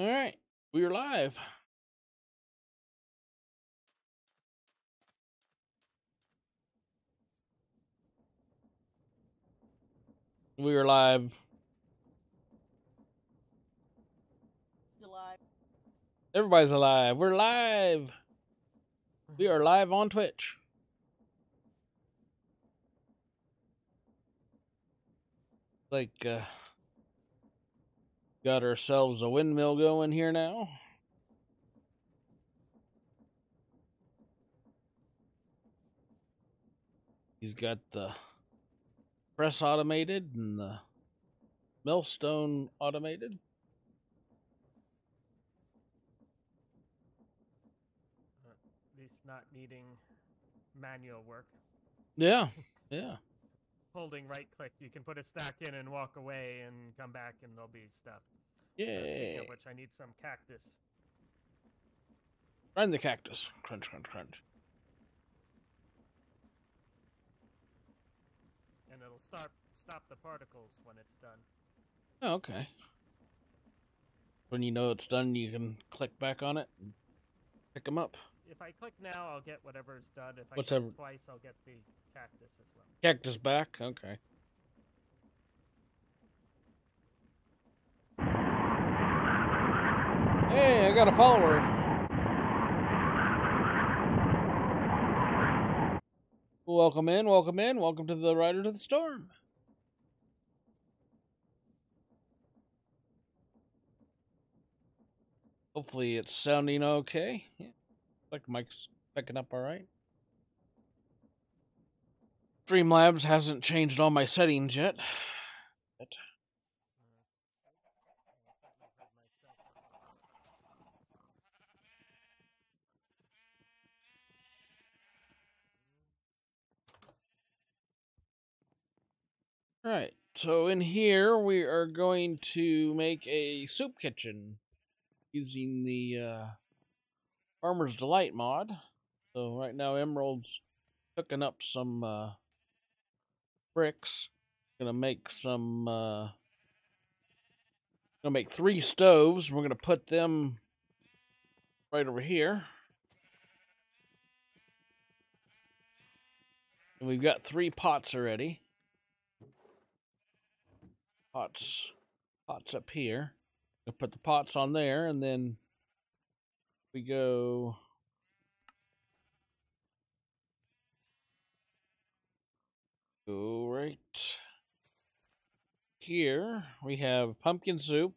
All right, we are live. We are live. July. Everybody's alive. We're live. We are live on Twitch. Like, uh, got ourselves a windmill going here now. He's got the press automated and the millstone automated. At least not needing manual work. Yeah, yeah. Holding right click, you can put a stack in and walk away and come back and there'll be stuff. Yeah. Which, I need some cactus. Find the cactus. Crunch, crunch, crunch. And it'll start stop the particles when it's done. Oh, okay. When you know it's done, you can click back on it and pick them up. If I click now, I'll get whatever's done. If I What's click twice, I'll get the cactus as well. Cactus back. Okay. Hey, I got a follower. Welcome in, welcome in, welcome to the Riders of the Storm. Hopefully it's sounding okay. Yeah. Like mic's picking up all right. Streamlabs hasn't changed all my settings yet. But Right. So in here we are going to make a soup kitchen using the uh, Farmer's Delight mod. So right now Emerald's cooking up some uh, bricks. Gonna make some. Uh, gonna make three stoves. We're gonna put them right over here. And we've got three pots already. Pots, pots up here. We'll put the pots on there, and then we go. Go right here. We have pumpkin soup,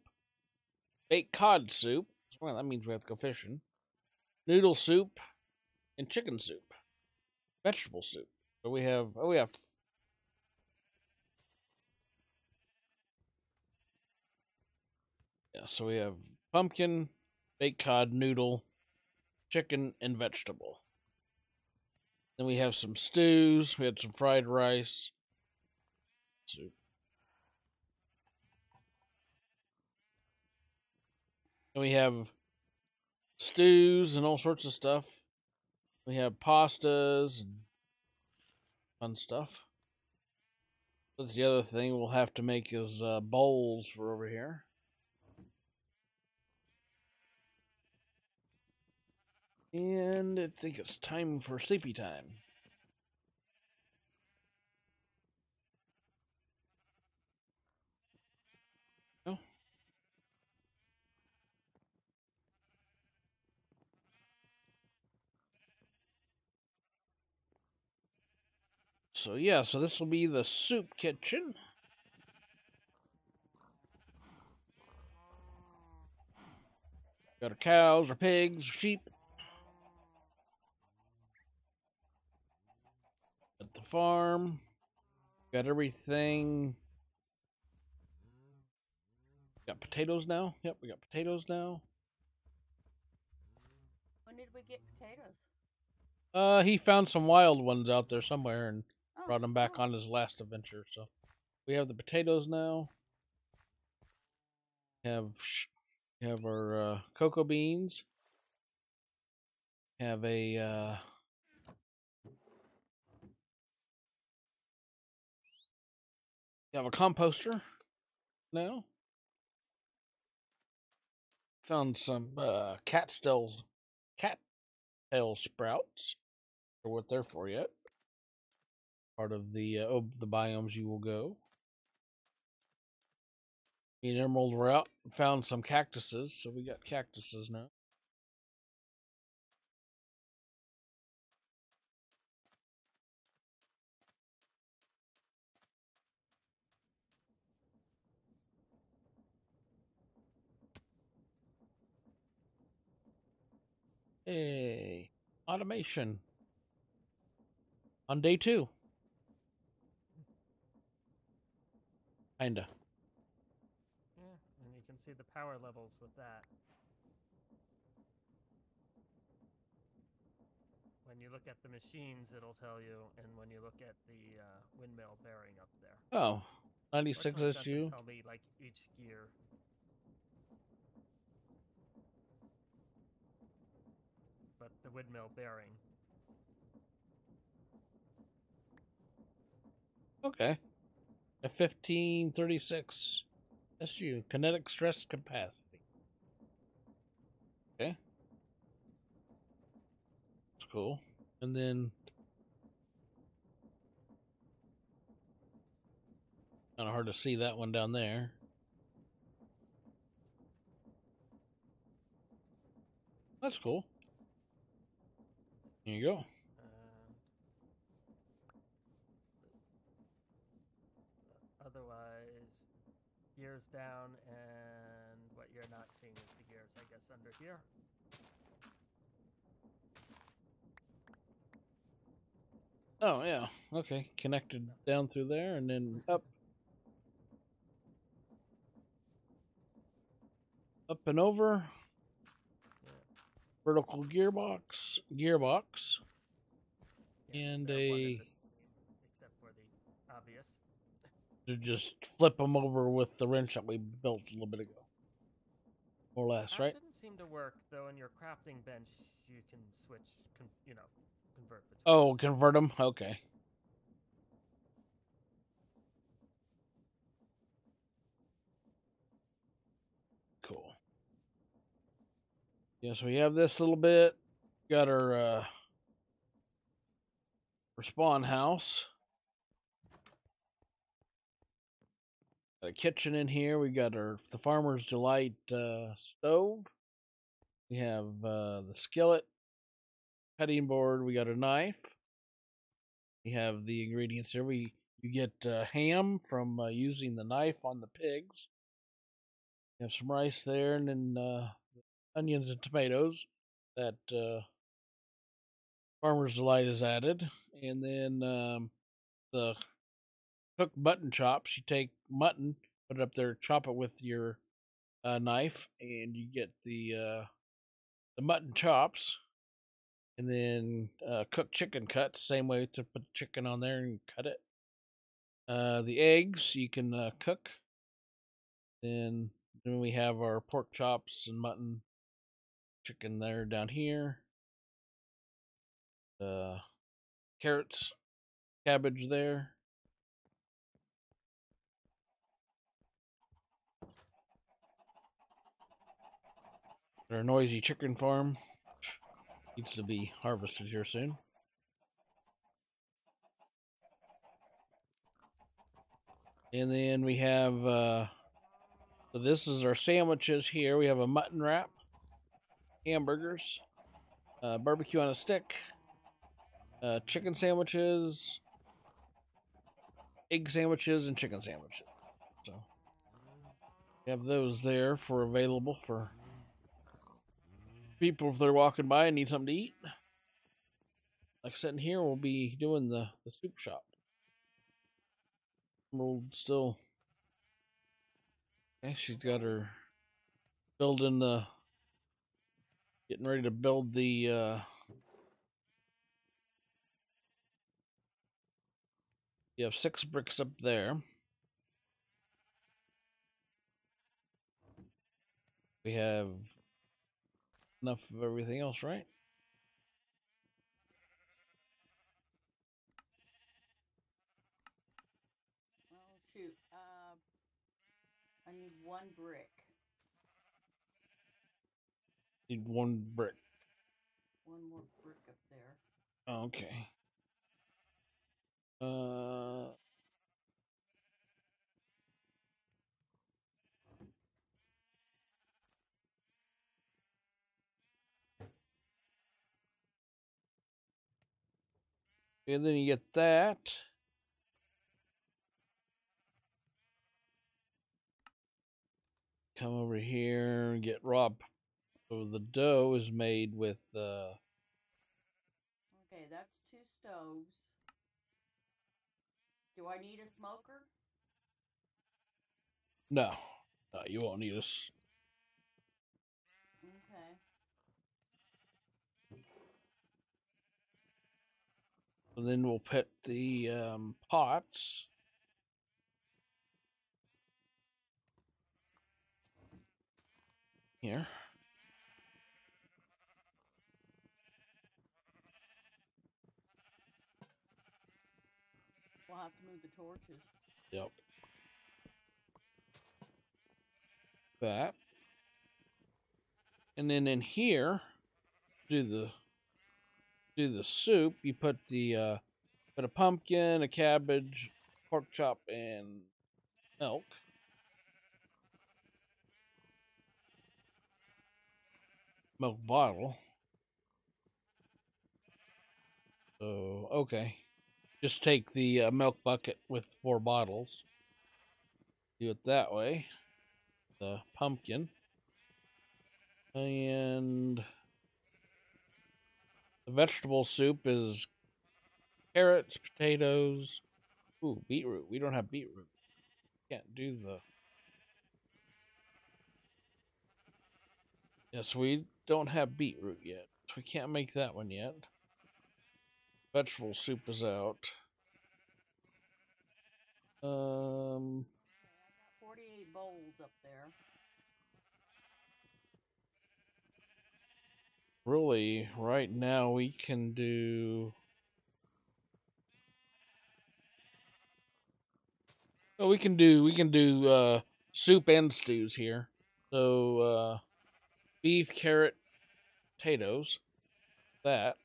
baked cod soup. Well, that means we have to go fishing. Noodle soup, and chicken soup. Vegetable soup. So we have. Oh, we have. Yeah, so we have pumpkin, baked cod, noodle, chicken, and vegetable. Then we have some stews. We had some fried rice. Soup. And we have stews and all sorts of stuff. We have pastas and fun stuff. That's the other thing we'll have to make is uh, bowls for over here. And I think it's time for sleepy time. Oh. So yeah, so this will be the soup kitchen. Got our cows, our pigs, sheep. At the farm. Got everything. Got potatoes now. Yep, we got potatoes now. When did we get potatoes? Uh, he found some wild ones out there somewhere and Oh, brought them back cool. on his last adventure. So we have the potatoes now. Have sh- have our uh, cocoa beans. Have a uh, have a composter now. found some uh, cat tails, cat tail sprouts. Or what they're for yet. Part of the uh, oh, the biomes you will go. In Emerald Route, found some cactuses, so we got cactuses now. Hey, automation on day two. Kinda. Yeah, and you can see the power levels with that. When you look at the machines, it'll tell you, and when you look at the uh, windmill bearing up there. Oh, 96 Fortunately, SU. Tell me like each gear. The windmill bearing. Okay. A 1536 SU. Kinetic stress capacity. Okay. That's cool. And then. Kind of hard to see that one down there. That's cool. There you go. Uh, otherwise, gears down, and what you're not seeing is the gears, I guess, under here. Oh yeah. Okay. Connected down through there and then up. Up and over. Vertical gearbox. Gearbox. Yeah, And they're one and a- except for the obvious. To just flip them over with the wrench that we built a little bit ago. More or less, That right? didn't seem to work though. In your crafting bench, you can switch, con- you know, convert between. Oh, convert them? Okay. Cool. Yes, we have this little bit. Got our uh our spawn house. Got a kitchen in here. We got our the farmer's delight uh stove. We have uh the skillet, cutting board. We got a knife. We have the ingredients here. We you get uh, ham from uh, using the knife on the pigs. You have some rice there, and then uh, onions and tomatoes that uh, Farmer's Delight is added, and then um, the cooked mutton chops. You take mutton, put it up there, chop it with your uh, knife, and you get the uh, the mutton chops and then uh, cook chicken cuts same way to put the chicken on there and cut it uh, the eggs you can uh, cook then then we have our pork chops and mutton chicken there down here uh, carrots cabbage there our noisy chicken farm needs to be harvested here soon. And then we have uh so this is our sandwiches here. We have a mutton wrap, hamburgers, uh, barbecue on a stick, uh, chicken sandwiches, egg sandwiches, and chicken sandwiches. So we have those there for available for people if they're walking by and need something to eat. Like sitting here, we'll be doing the, the soup shop. We'll still. Okay, she's got her building the. Getting ready to build the. Uh, you have six bricks up there. We have enough of everything else, right? Oh shoot. Uh, I need one brick. Need one brick. One more brick up there. Okay. Uh. And then you get that. Come over here and get Rob. So the dough is made with uh Okay, that's two stoves. Do I need a smoker? no. No, you won't need us. Okay. And then we'll put the um, pots. Here. We'll have to move the torches. Yep. That. And then in here, do the do the soup. You put the uh, put a pumpkin, a cabbage, pork chop, and milk. Milk bottle. So okay. Just take the uh, milk bucket with four bottles. Do it that way. The pumpkin. And the vegetable soup is carrots, potatoes. Ooh, beetroot. We don't have beetroot. Can't do the. Yes, we don't have beetroot yet. So we can't make that one yet. Vegetable soup is out. Um, Okay, I got 48 bowls up there. really, right now we can do. Oh, we can do we can do uh, soup and stews here. So uh, beef, carrot, potatoes. That.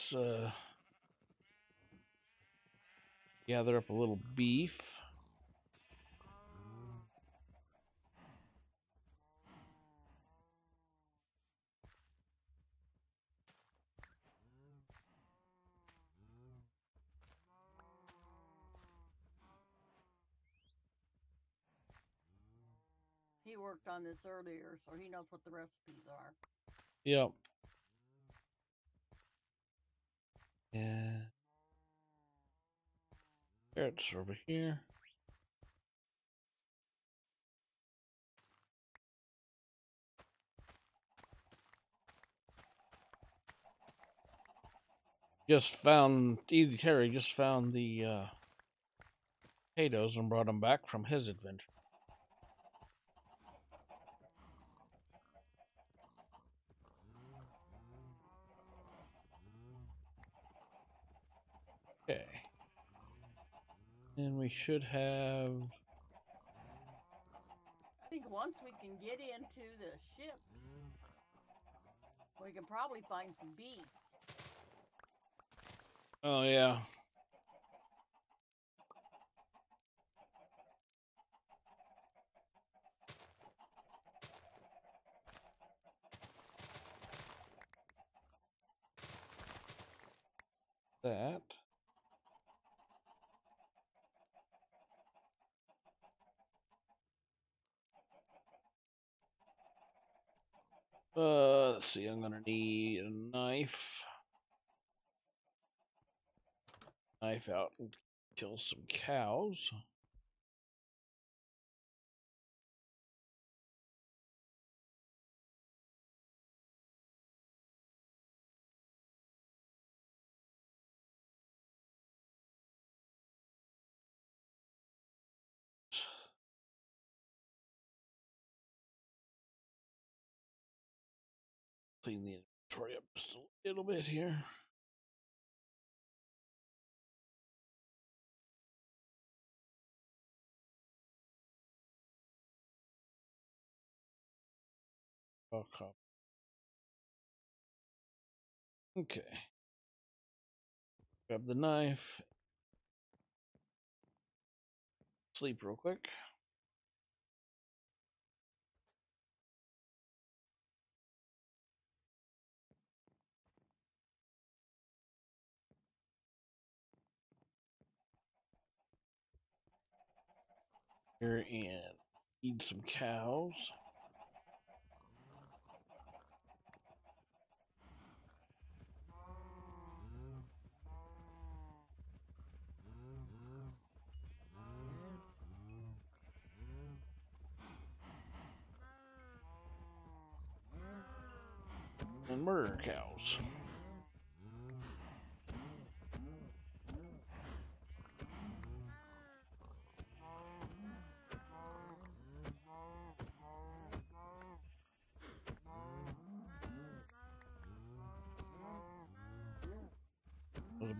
Let's uh, gather up a little beef. He worked on this earlier, so he knows what the recipes are. Yep. Yeah. Carrots over here. Just found Easy Terry just found the uh, potatoes and brought them back from his adventure. Okay. And we should have I think once we can get into the ships, we can probably find some beets. Oh yeah. That. Uh, let's see. I'm gonna need a knife. Knife out and kill some cows. Clean the inventory up just a little bit here. Cop. Okay. Grab the knife. Sleep real quick. Here and feed some cows. and murder cows.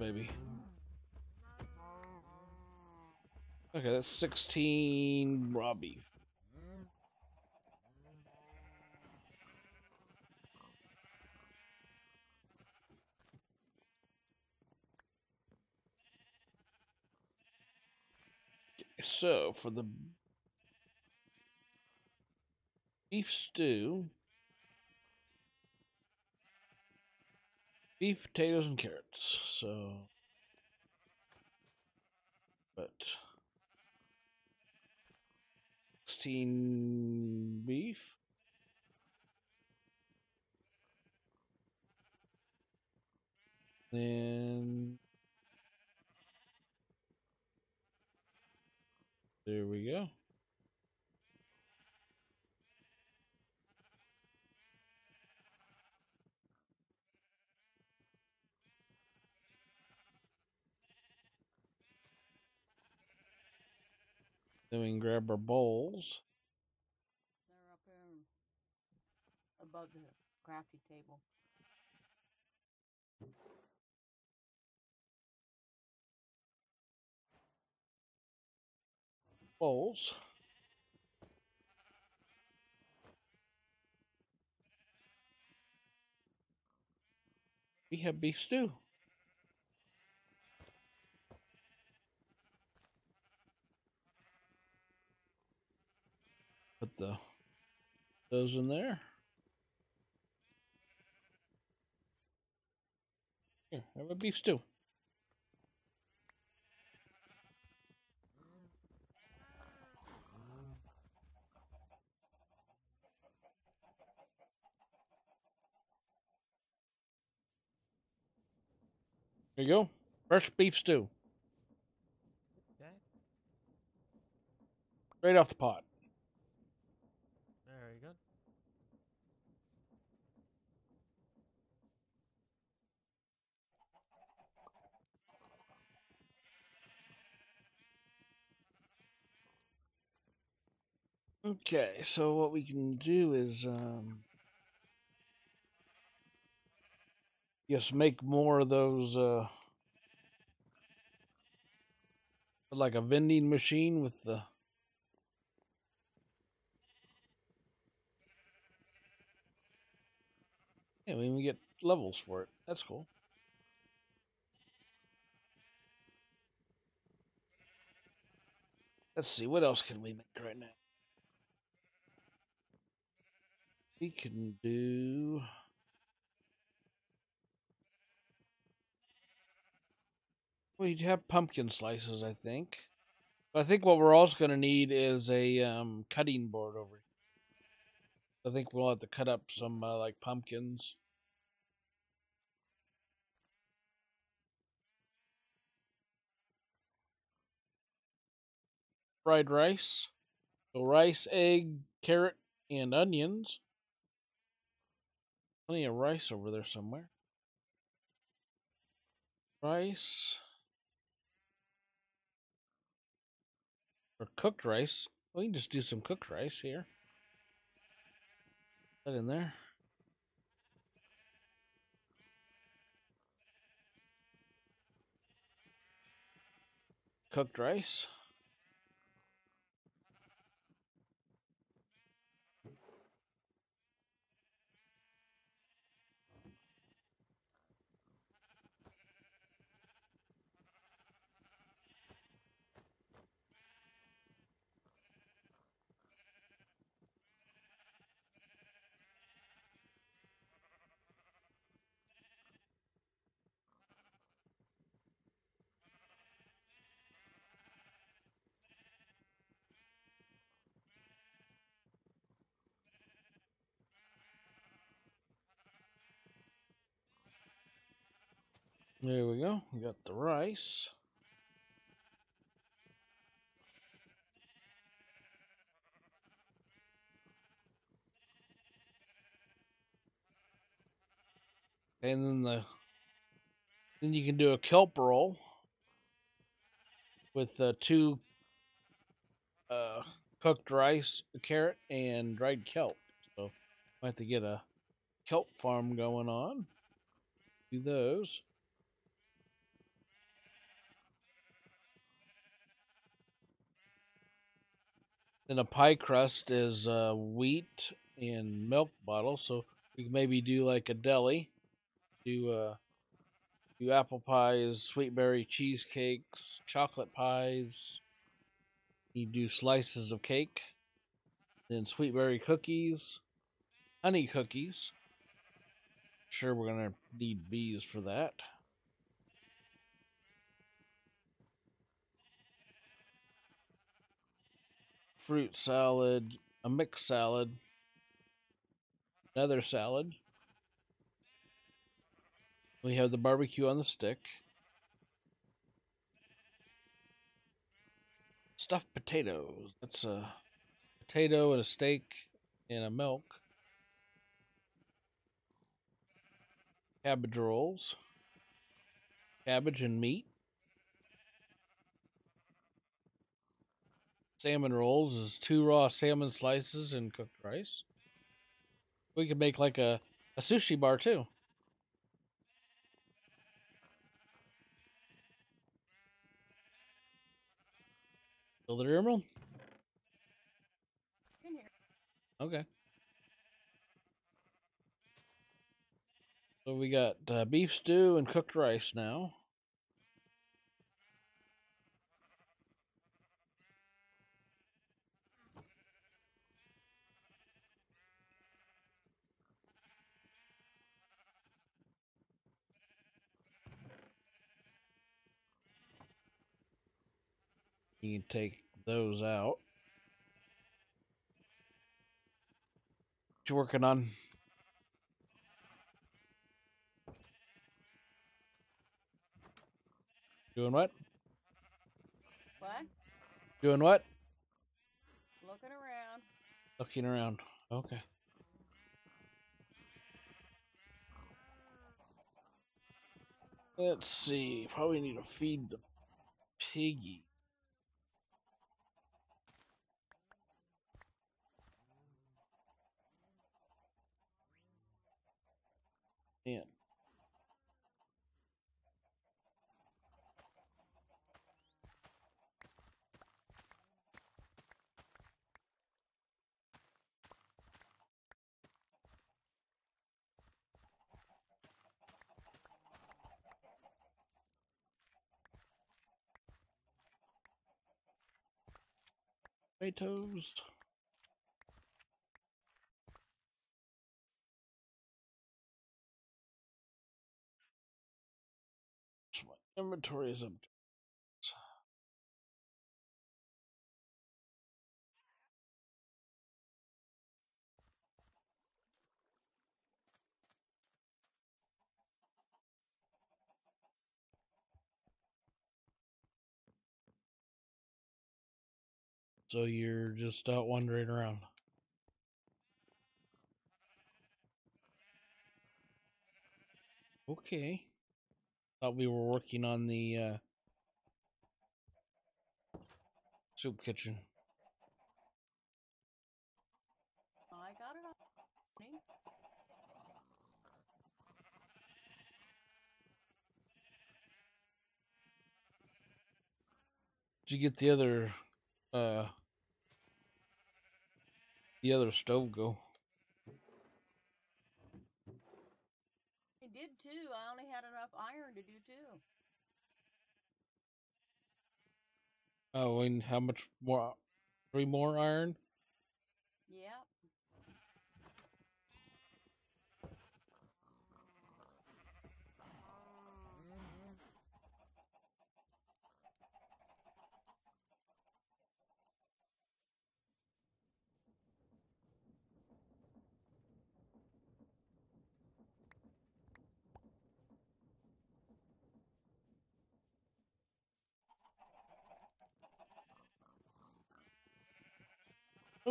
Baby. Okay, that's 16 raw beef. So for the beef stew, beef, potatoes, and carrots. So, but 16 beef. Then There we go. Then we can grab our bowls. They're up there above the crafty table. Bowls. We have beef stew. Put the those in there. Here, have a beef stew. There you go. Fresh beef stew. Okay. Right off the pot. Okay, so what we can do is um yes, make more of those uh like a vending machine with the Yeah, we can get levels for it. That's cool. Let's see, what else can we make right now? We can do. We have pumpkin slices, I think. But I think what we're also going to need is a um, cutting board over. here. I think we'll have to cut up some uh, like pumpkins. Fried rice. So rice, egg, carrot, and onions. Plenty of rice over there somewhere. Rice. Or cooked rice. We can just do some cooked rice here. That in there. Cooked rice. There we go. We got the rice. And then the then you can do a kelp roll with uh, two uh, cooked rice, carrot, and dried kelp. So I have to get a kelp farm going on. Do those. Then a pie crust is uh, wheat and milk bottle, so we can maybe do like a deli. Do uh, do apple pies, sweet berry cheesecakes, chocolate pies. You do slices of cake, then sweet berry cookies, honey cookies. Sure, we're gonna need bees for that. Fruit salad, a mixed salad, another salad. We have the barbecue on the stick. Stuffed potatoes. That's a potato and a steak and a milk. Cabbage rolls. Cabbage and meat. Salmon rolls is two raw salmon slices and cooked rice. We could make like a, a sushi bar too. Still there, Emerald? Okay. So we got uh, beef stew and cooked rice now. You can take those out. What you working on? Doing what? What? Doing what? Looking around. Looking around. Okay. Let's see. Probably need to feed the piggy. Potatoes. Inventory is. So you're just out wandering around. Okay. Thought we were working on the uh, soup kitchen. I got it on. Did you get the other uh the other stove go? I did too. I only had enough iron to do too. Oh, and how much more? Three more iron?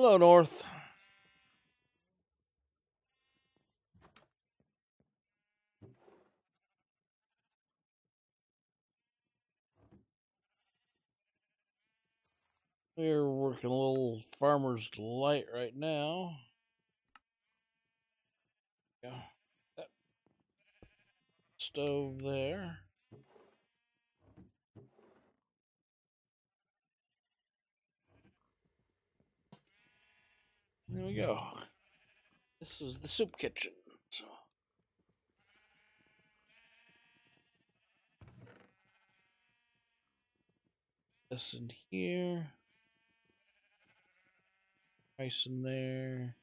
Hello, North. We're working a little farmer's delight right now. Yeah. Stove there. There we go. This is the soup kitchen. So this in here. Rice in there.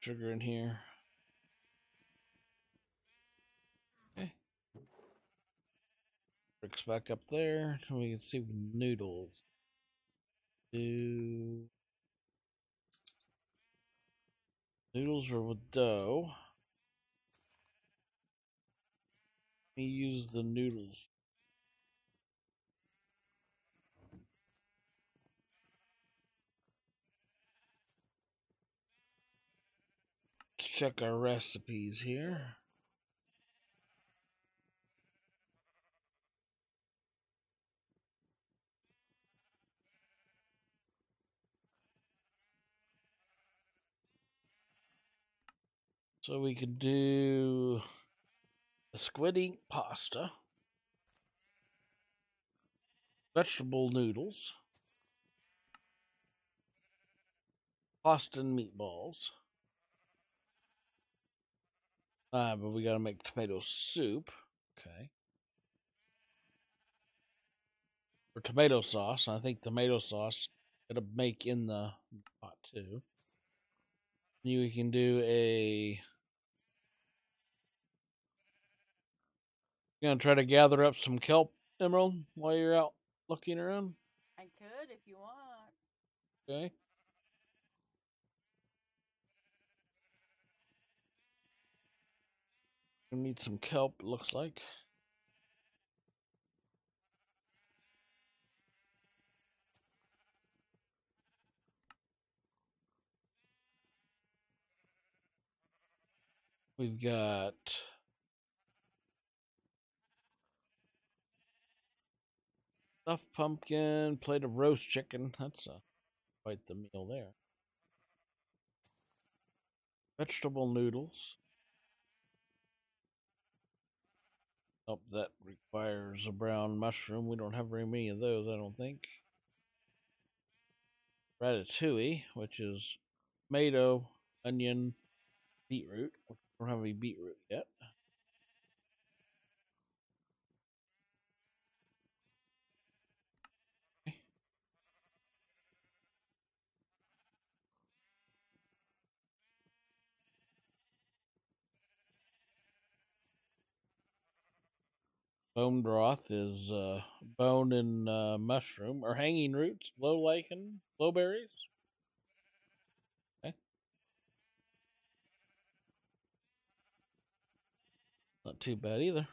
Sugar in here. Back up there. We can see noodles. Do noodles are with dough. Let me use the noodles check our recipes here. So we could do a squid ink pasta, vegetable noodles, pasta and meatballs. Ah, but we gotta make tomato soup. Okay. Or tomato sauce. I think tomato sauce gotta make in the pot too. You can do a. You gonna try to gather up some kelp, Emerald, while you're out looking around? I could if you want. Okay. We need some kelp, looks like. We've got stuffed pumpkin, plate of roast chicken. That's a, quite the meal there. Vegetable noodles. Oh, that requires a brown mushroom. We don't have very many of those, I don't think. Ratatouille, which is tomato, onion, beetroot. We don't have any beetroot yet. Bone broth is uh, bone and uh, mushroom or hanging roots, glow lichen, glow berries. Okay. Not too bad either.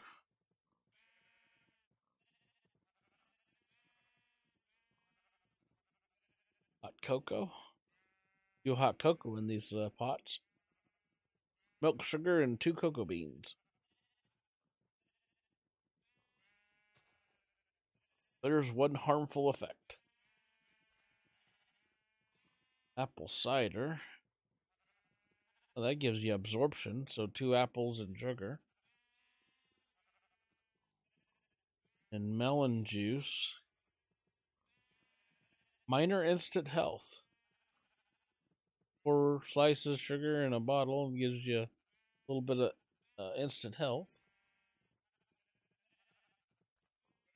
Hot cocoa. Do hot cocoa in these uh, pots. Milk, sugar, and two cocoa beans. There's one harmful effect. Apple cider. Well, that gives you absorption, so two apples and sugar. And melon juice. Minor instant health. Four slices sugar in a bottle gives you a little bit of uh, instant health.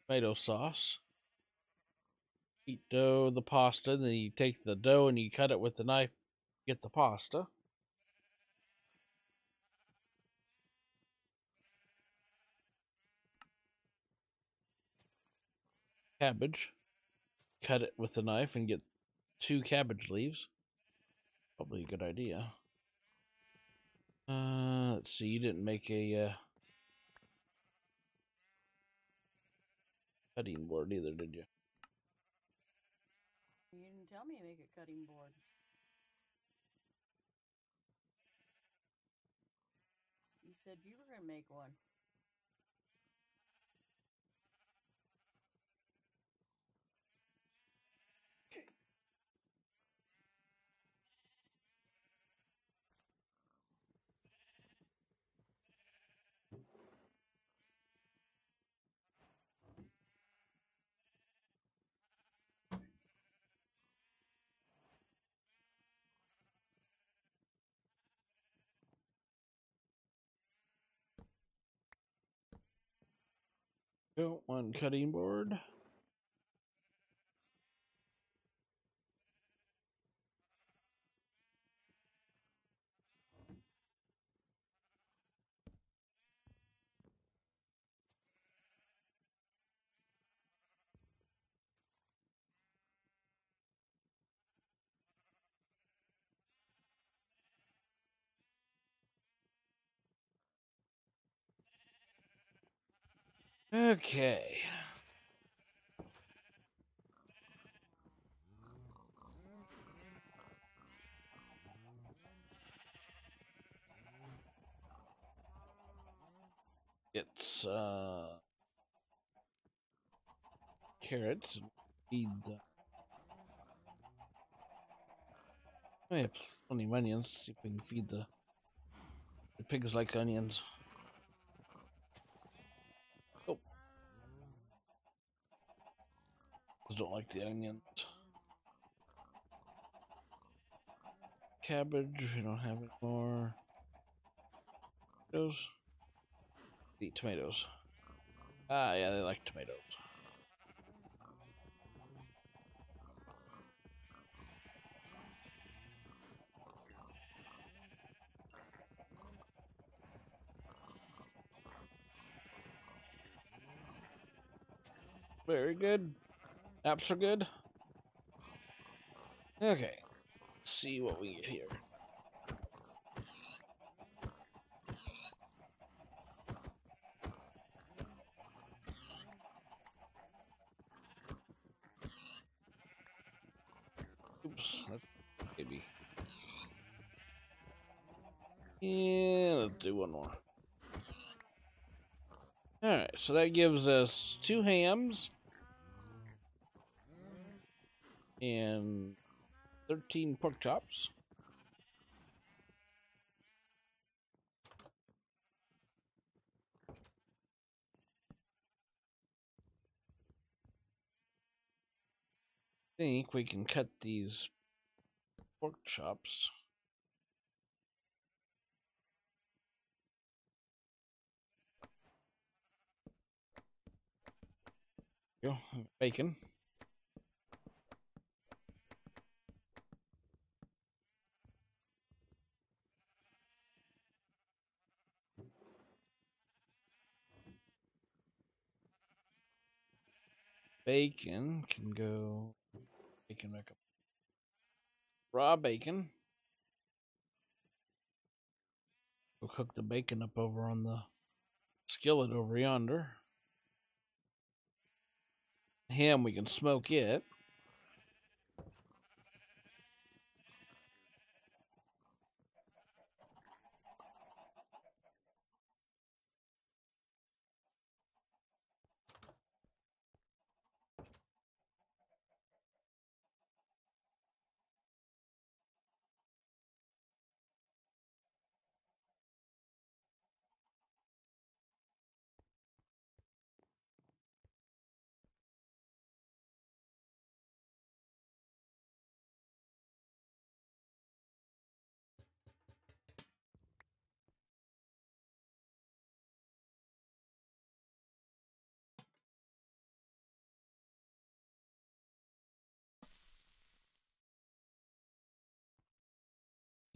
Tomato sauce. Heat dough, the pasta, then you take the dough and you cut it with the knife, get the pasta. Cabbage. Cut it with the knife and get two cabbage leaves. Probably a good idea. Uh, let's see, you didn't make a uh, cutting board either, did you? You didn't tell me to make a cutting board. You said you were gonna make one. One cutting board. Okay. It's uh carrots feed the I have plenty of onions. See if we can feed the the pigs like onions. I don't like the onions. Cabbage, we don't have any more. Those. Eat tomatoes. Ah, yeah, they like tomatoes. Very good. Apps are good. Okay. Let's see what we get here. Oops, maybe. Yeah, let's do one more. Alright, so that gives us two hams and 13 pork chops. think we can cut these pork chops. Go bacon. Bacon can go bacon back up. Raw bacon. We'll cook the bacon up over on the skillet over yonder. Ham, we can smoke it.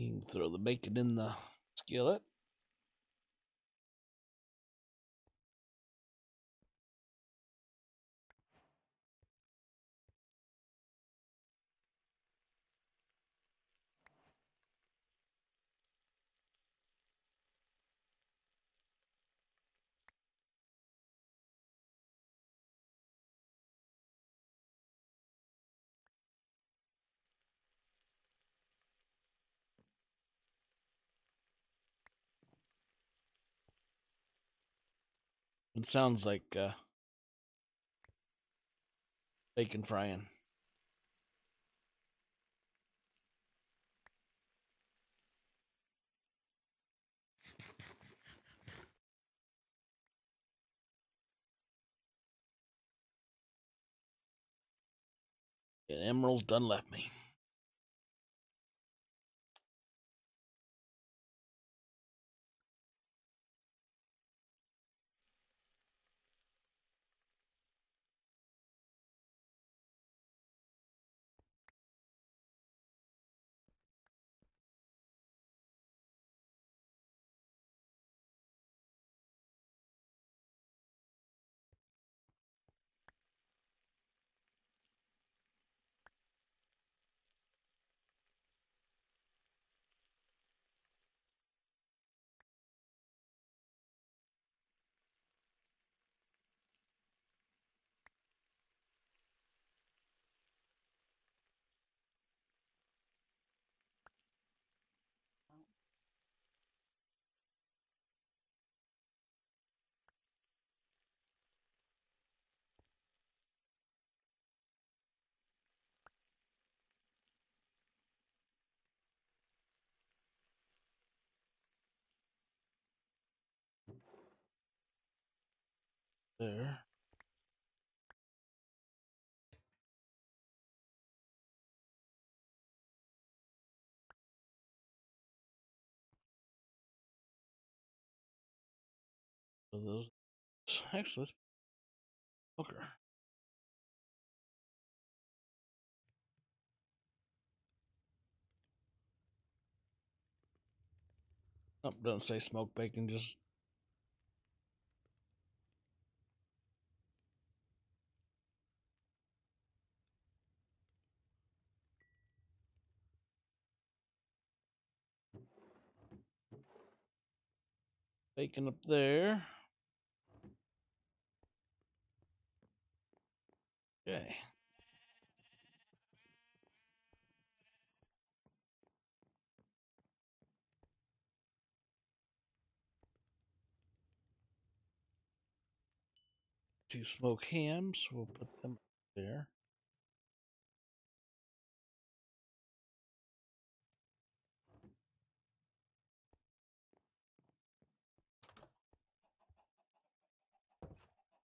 You can throw the bacon in the skillet. It sounds like uh, bacon frying. And Emerald's done left me. There. So those actually let's poker. Oh, don't say smoked bacon, just bacon up there. Okay. Two smoked hams, we'll put them there.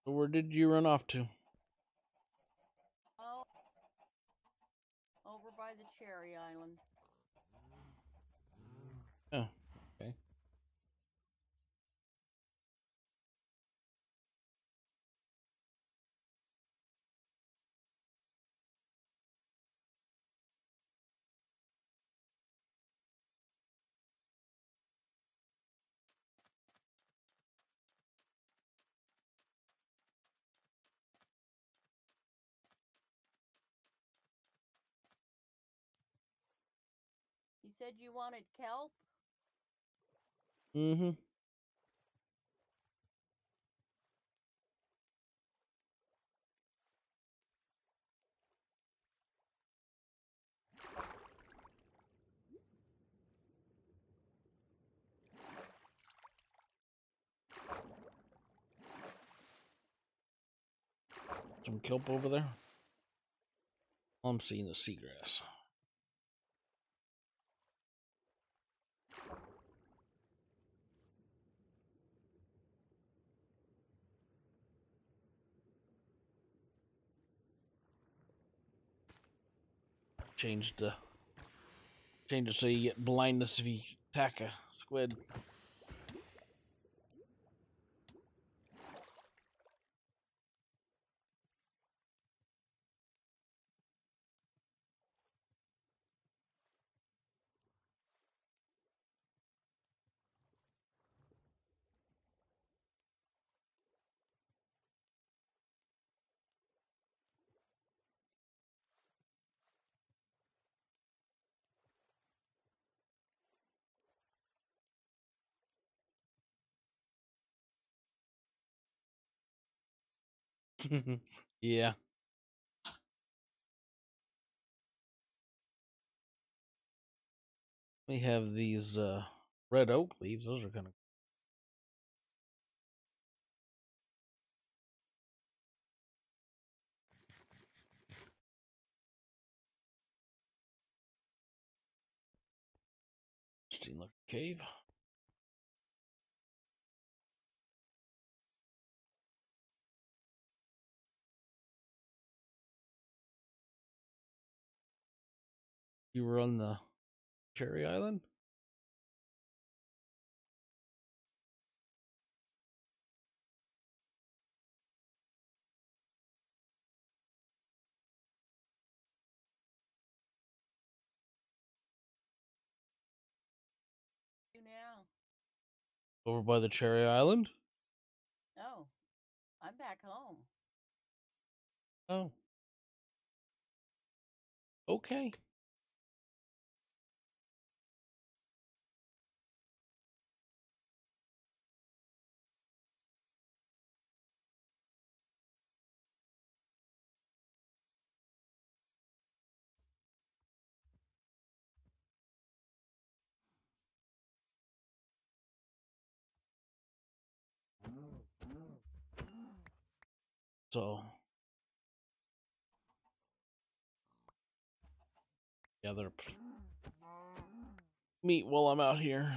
So where did you run off to? Oh, over by the Cherry Island. Oh, okay. You said you wanted kelp? Mm-hmm. Some kelp over there. I'm seeing is seagrass. Change the change it so you get blindness if you attack a squid. yeah. We have these uh, red oak leaves. Those are kind of interesting looking cave. You were on the Cherry Island? You now? Over by the Cherry Island? Oh, I'm back home. Oh. Okay. So gather p- mm. meat while I'm out here.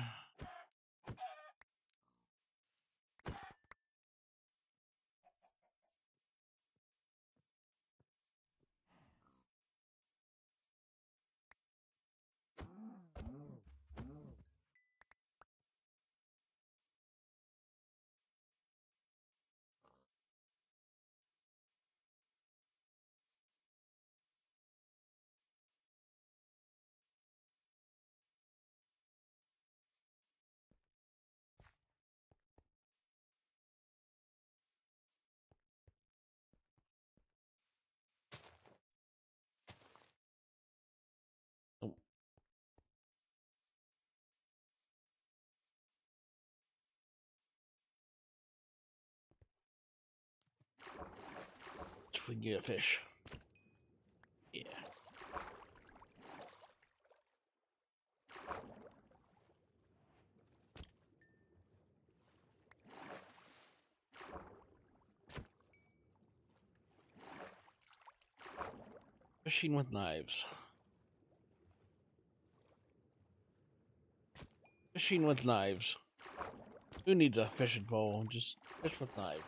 If we get a fish. Yeah. Fishing with knives. Fishing with knives. Who needs a fishing pole? Just fish with knife.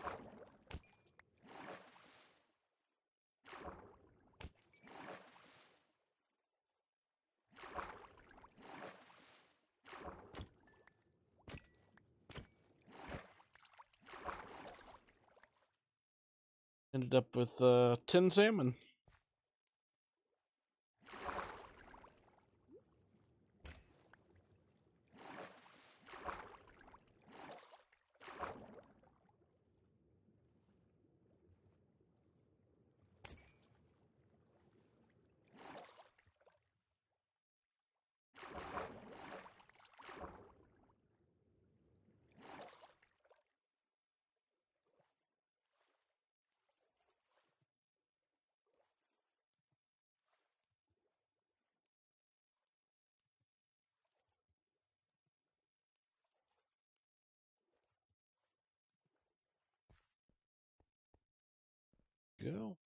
Up with uh, tin salmon. Go.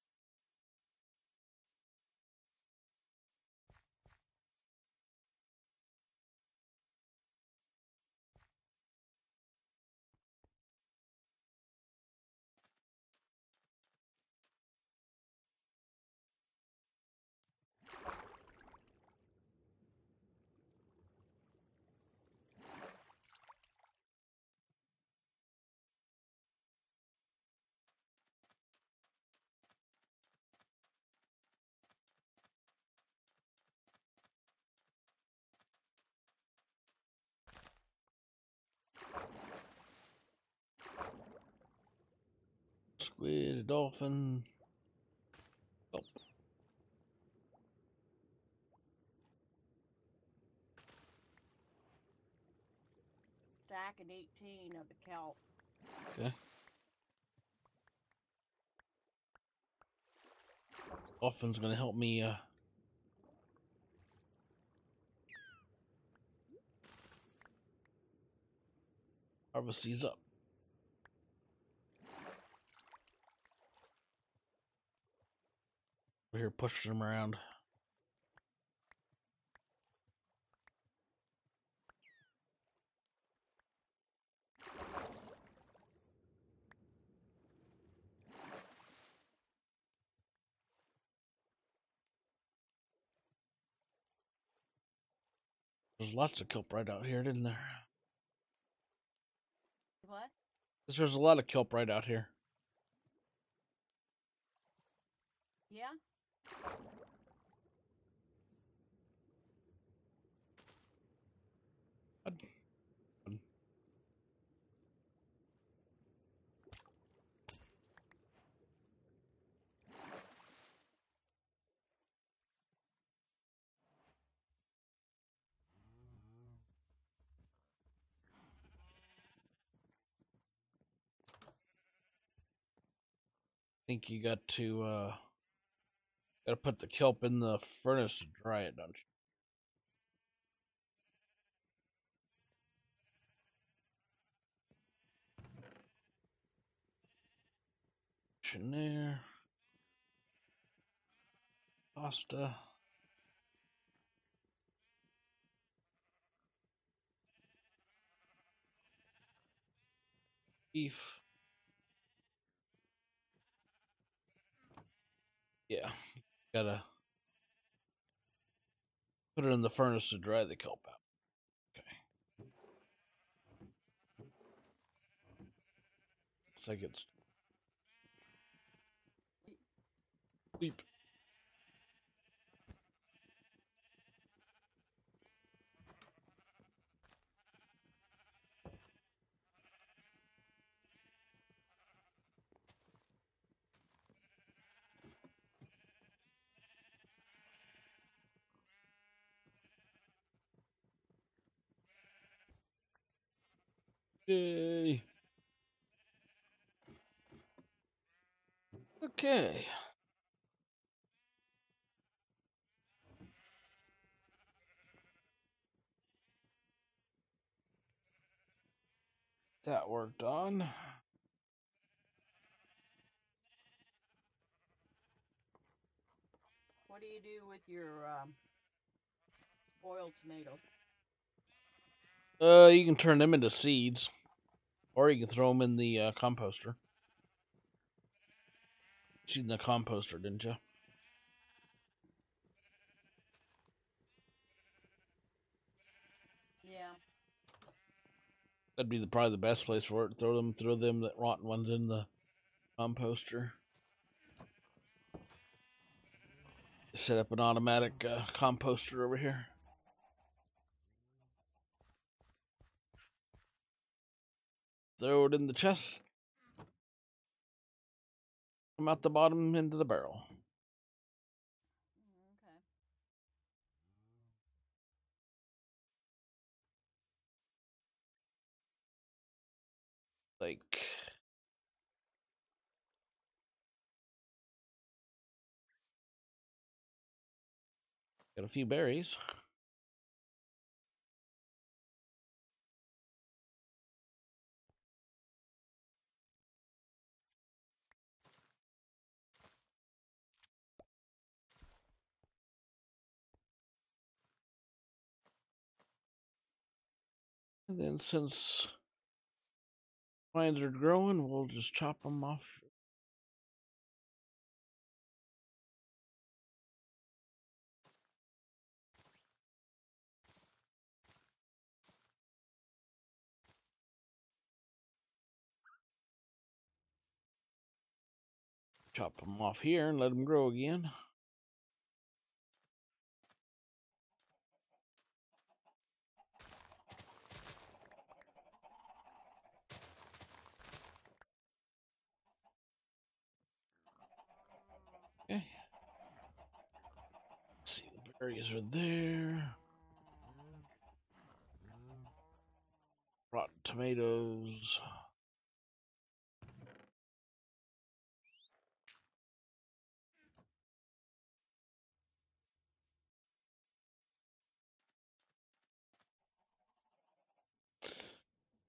Squid, a dolphin. Oh, Stack and 18 of the kelp. okay. Dolphin's gonna help me uh harvest these up. over here pushing them around. There's lots of kelp right out here, didn't there? What? There's a lot of kelp right out here. Yeah. Think you got to uh gotta put the kelp in the furnace to dry it, don't you? In. Pasta. Beef. Yeah, gotta put it in the furnace to dry the kelp out. Okay. Looks like it's sleep. Yay. Okay. That worked on. What do you do with your um, spoiled tomatoes? Uh, you can turn them into seeds, or you can throw them in the uh, composter. She's in the composter, didn't you? Yeah. That'd be the, probably the best place for it. Throw them, throw them that rotten ones in the composter. Set up an automatic uh, composter over here. Throw it in the chest. Come out the bottom into the barrel. Mm, Okay. Like got a few berries. And then since vines are growing, we'll just chop them off. Chop them off here and let them grow again. Okay. See, are there. Rotten tomatoes.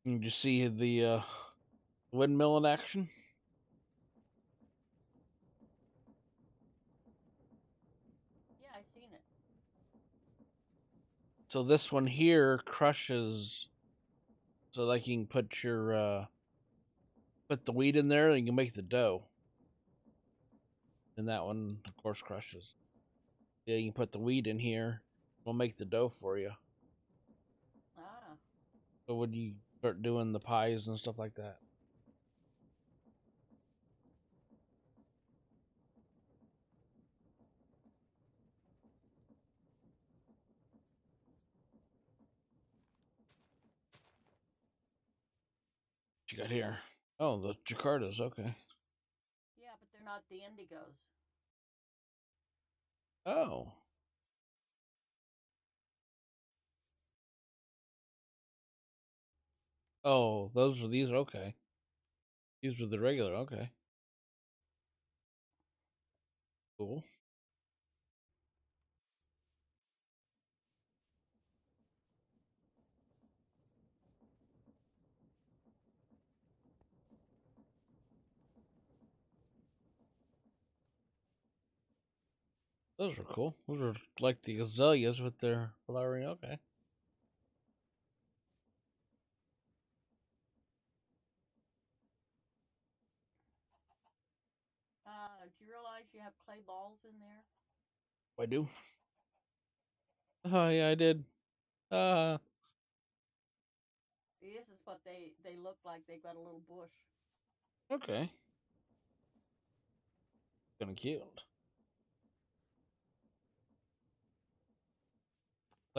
Did you see the uh, windmill in action? Yeah, I seen it. So this one here crushes, so like you can put your uh, put the wheat in there, and you can make the dough. And that one, of course, crushes. Yeah, you can put the wheat in here. We'll make the dough for you. Ah. So when you start doing the pies and stuff like that. You got here? Oh, the Jacarandas. Okay. Yeah, but they're not the indigos. Oh. Oh, those are these are okay. These are the regular, okay. Cool. Those are cool. Those are like the azaleas with their flowering. Okay. Uh, do you realize you have clay balls in there? I do. Oh yeah, I did. Uh This is what they they look like. They've got a little bush. okay. Kinda cute.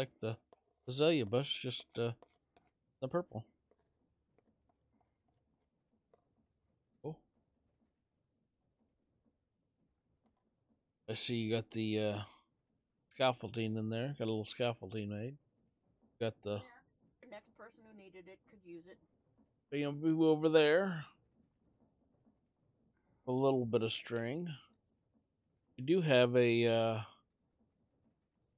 Like the azalea bush, just uh the purple. Cool. I see you got the uh scaffolding in there. Got a little scaffolding made. Got the The next person who needed it could use it. bamboo over there. A little bit of string. You do have a uh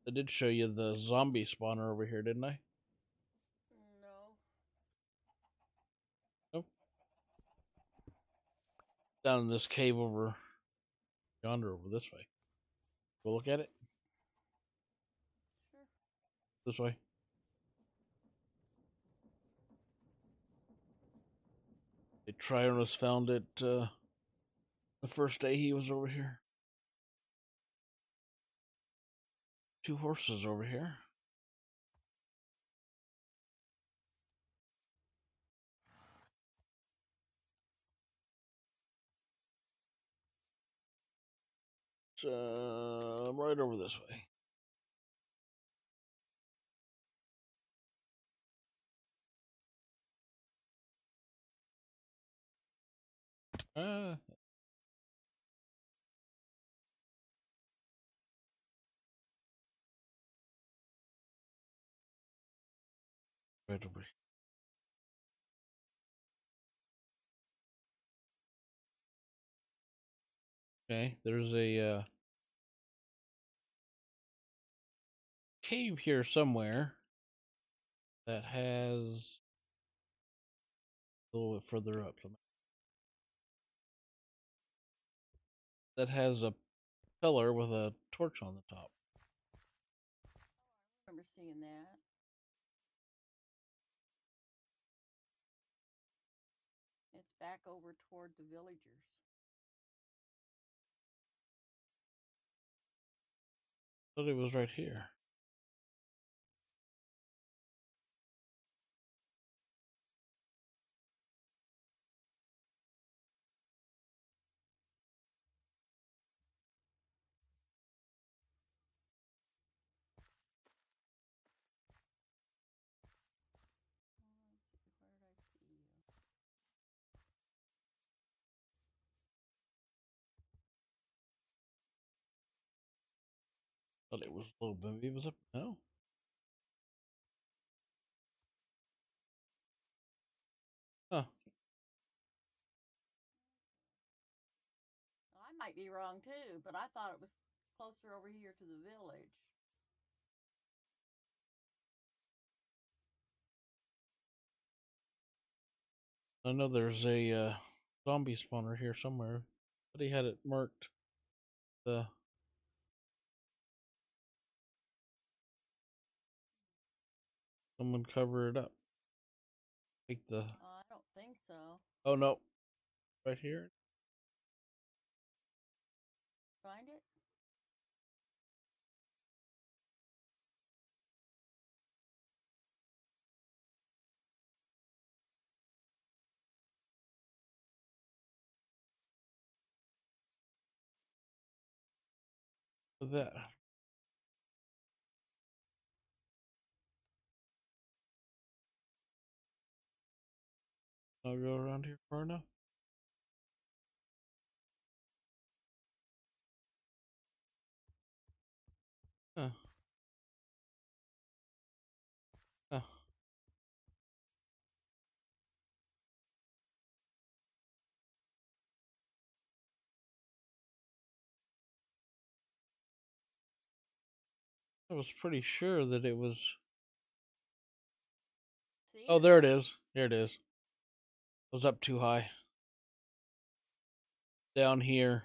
I did show you the zombie spawner over here, didn't I? No. Nope. Down in this cave over yonder over this way. Go look at it. Sure. This way. The Trionus found it uh, the first day he was over here. Two horses over here. It's uh, right over this way. Uh, right over. here. Okay, there's a uh, cave here somewhere that has a little bit further up. Let me- That has a pillar with a torch on the top. I remember seeing that. Over toward the villagers. thought it was right here. Oh, let's see, where did I see you? Thought it was a little bit. It was up. No. Huh. I might be wrong too, but I thought it was closer over here to the village. I know there's a uh, zombie spawner here somewhere, but he had it marked. The Someone cover it up. Take the. Uh, I don't think so. Oh no, right here. Find it. that I'll go around here far enough. Huh. Huh. I was pretty sure that it was. Oh, there it is. There it is. Was up too high. Down here.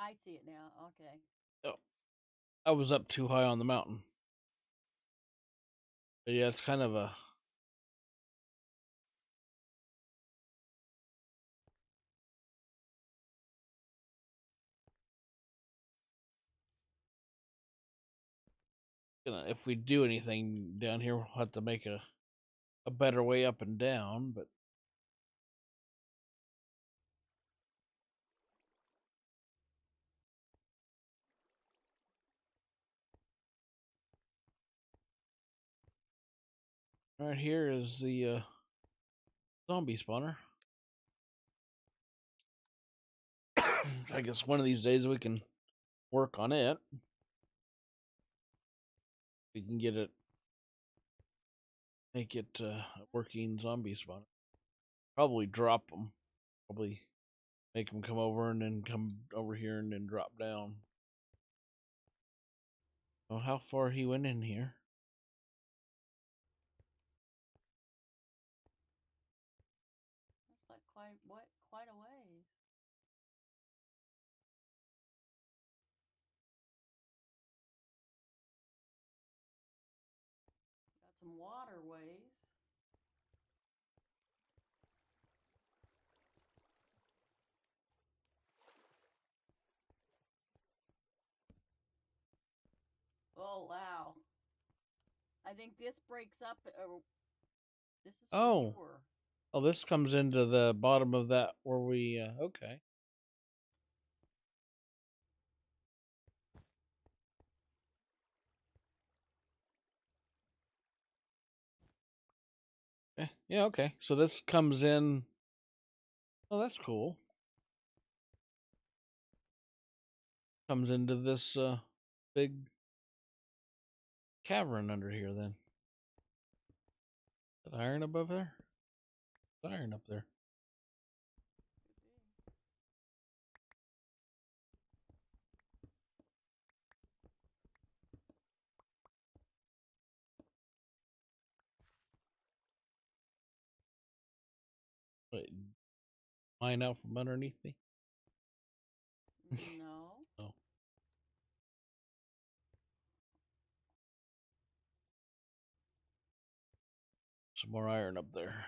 I see it now. Okay. Oh, I was up too high on the mountain. But yeah, it's kind of a. If we do anything down here, we'll have to make a a better way up and down. But right here is the uh, zombie spawner. I guess one of these days we can work on it. We can get it, make it uh, working zombie spawner. Probably drop them. Probably make them come over and then come over here and then drop down. Oh, how far he went in here? That's like quite what quite a ways. Got some waterways. Oh wow! I think this breaks up. Uh, this is Oh. Oh, this comes into the bottom of that where we. Uh, okay. Eh, yeah, okay. So this comes in. Oh, that's cool. Comes into this uh, big cavern under here, then. Is iron above there? Iron up there. Wait, mine out from underneath me? Mm, Some more iron up there.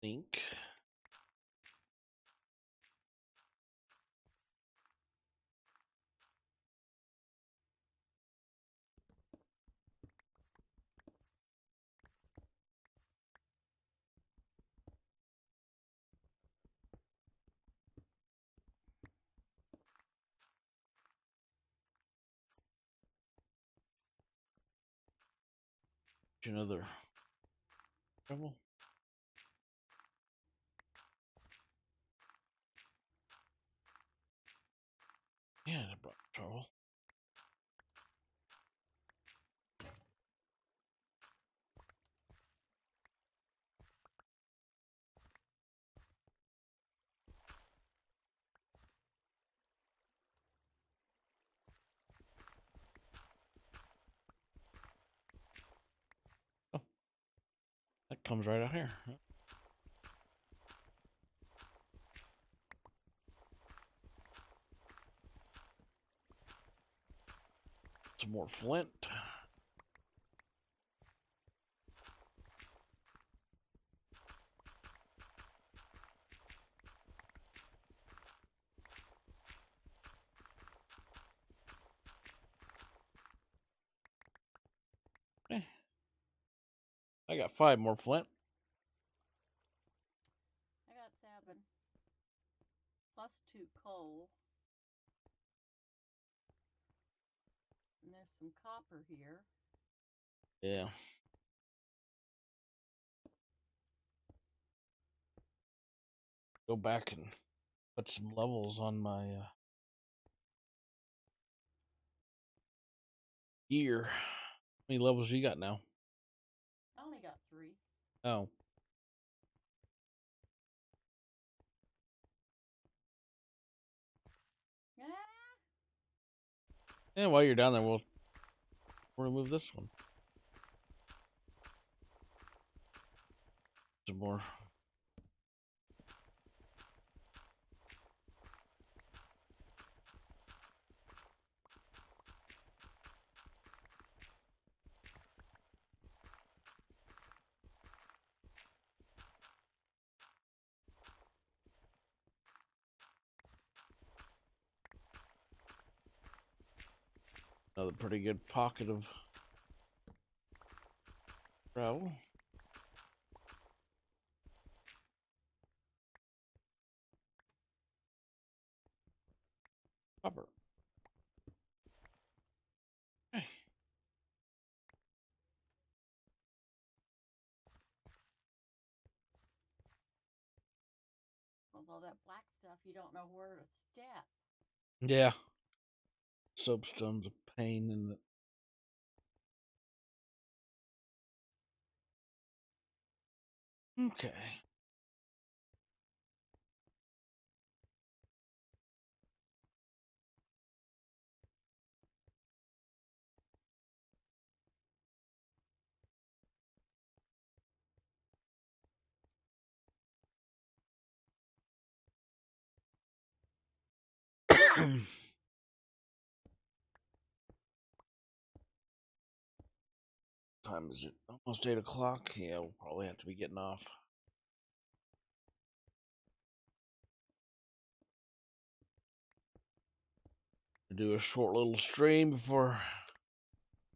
Think. Another trouble. Yeah, that brought trouble. Comes right out here. Some more flint. I got five more flint. I got seven. Plus two coal. And there's some copper here. Yeah. Go back and put some levels on my uh, gear. How many levels you got now? I only got three. Oh. And while you're down there, we'll remove this one. Some more. Another pretty good pocket of gravel. Copper. Okay. With that black stuff, you don't know where to step. Yeah. Soapstone's a pain in the. Okay. time is it? Almost eight o'clock. Yeah, we'll probably have to be getting off. Do a short little stream before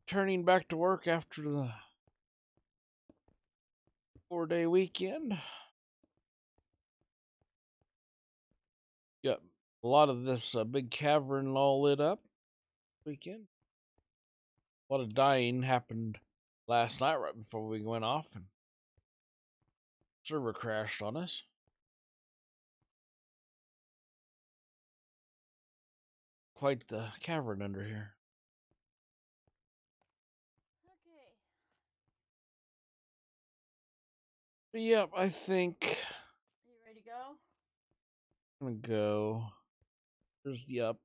turning back to work after the four day weekend. Got a lot of this uh, big cavern all lit up weekend. A lot of dying happened last night right before we went off and server crashed on us. Quite the cavern under here. Okay. But yep, I think You ready to go? I'm gonna go. There's the up.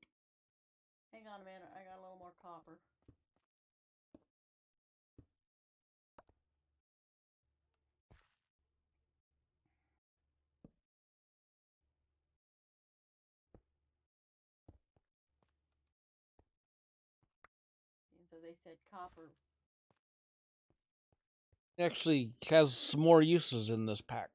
Said copper. Actually has some more uses in this pack.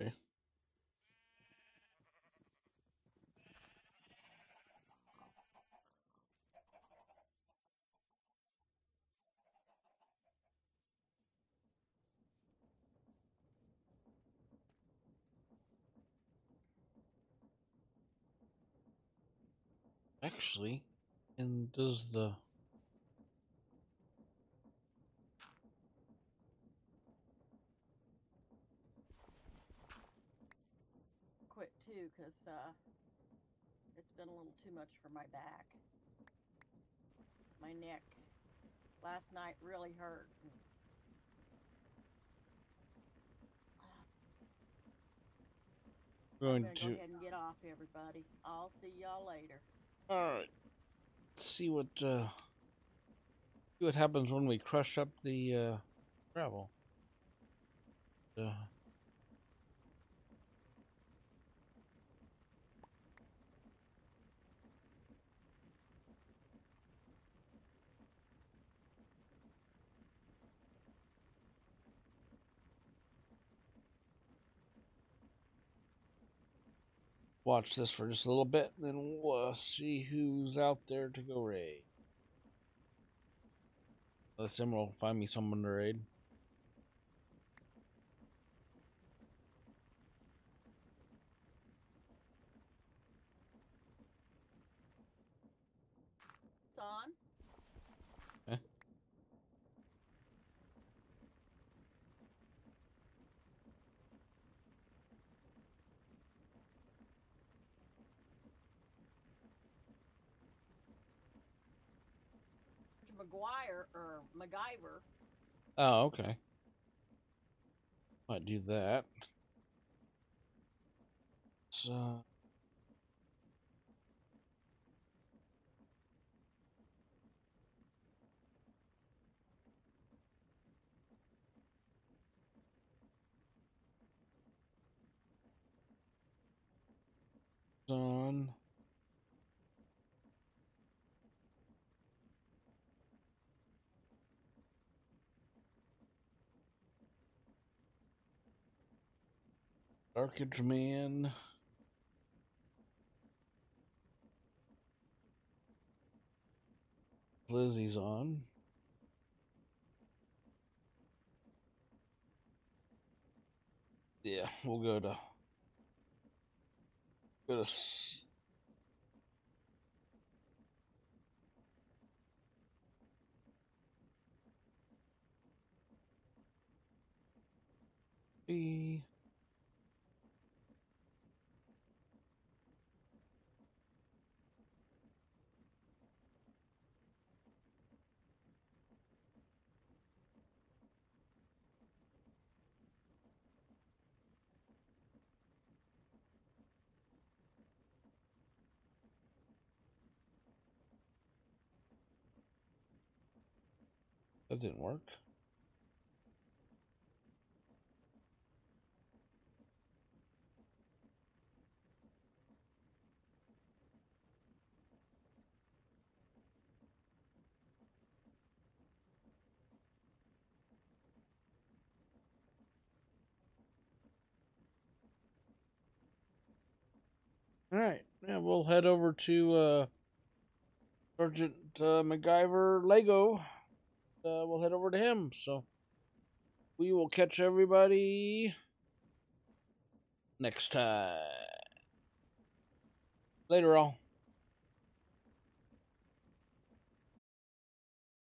Okay. Actually, and does the Quit too, cause uh, it's been a little too much for my back. My neck last night really hurt. going to go ahead and get off, everybody. I'll see y'all later. All right. See what uh see what happens when we crush up the uh gravel. Uh, watch this for just a little bit, and then we'll uh, see who's out there to go raid. Then will find me someone to raid. It's on. Okay. There's McGuire or MacGyver. Oh, okay. Might do that. So. On. Darkage Man. Lizzie's on. Yeah, we'll go to go to B. That didn't work. All right. Yeah, we'll head over to uh, Sergeant uh, MacGyver Lego. Uh, we'll head over to him. So we will catch everybody next time. Later, all.